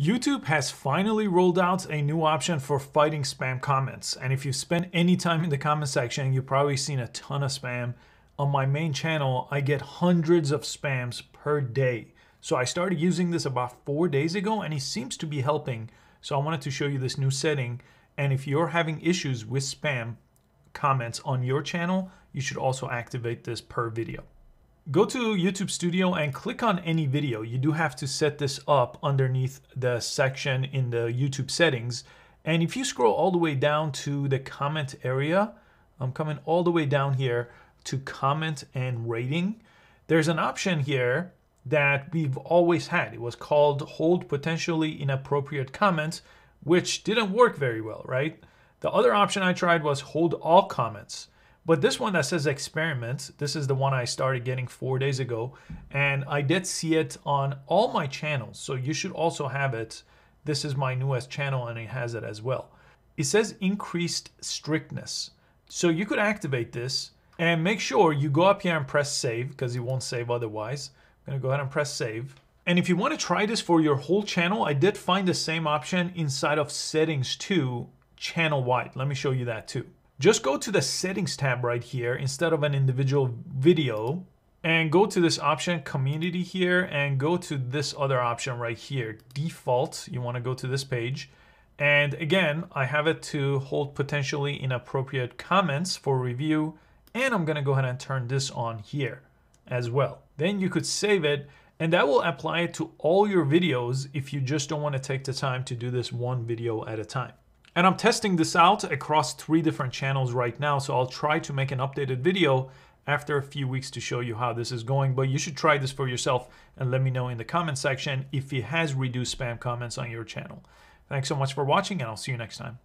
YouTube has finally rolled out a new option for fighting spam comments. And if you spend any time in the comment section, you've probably seen a ton of spam. On my main channel, I get hundreds of spams per day. So I started using this about four days ago and it seems to be helping. So I wanted to show you this new setting. And if you're having issues with spam comments on your channel, you should also activate this per video. Go to YouTube Studio and click on any video. You do have to set this up underneath the section in the YouTube settings. And if you scroll all the way down to the comment area, I'm coming all the way down here to comment and rating. There's an option here that we've always had. It was called hold potentially inappropriate comments, which didn't work very well, right? The other option I tried was hold all comments. But this one that says experiments, this is the one I started getting four days ago. And I did see it on all my channels. So you should also have it. This is my newest channel and it has it as well. It says increased strictness. So you could activate this and make sure you go up here and press save because it won't save otherwise. I'm gonna go ahead and press save. And if you wanna try this for your whole channel, I did find the same option inside of settings too, channel wide. Let me show you that too. Just go to the settings tab right here instead of an individual video and go to this option community here and go to this other option right here default. You want to go to this page. And again I have it to hold potentially inappropriate comments for review and I'm gonna go ahead and turn this on here as well. Then you could save it and that will apply it to all your videos if you just don't want to take the time to do this one video at a time and I'm testing this out across three different channels right now, so I'll try to make an updated video after a few weeks to show you how this is going, but you should try this for yourself and let me know in the comment section if it has reduced spam comments on your channel. Thanks so much for watching and I'll see you next time.